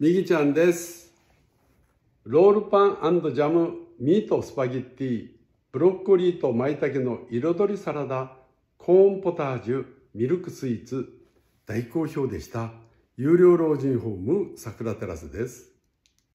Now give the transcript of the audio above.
みぎちゃんです。ロールパンジャム、ミートスパゲッティ、ブロッコリーと舞茸の彩りサラダ、コーンポタージュ、ミルクスイーツ、大好評でした。有料老人ホーム桜テラスです。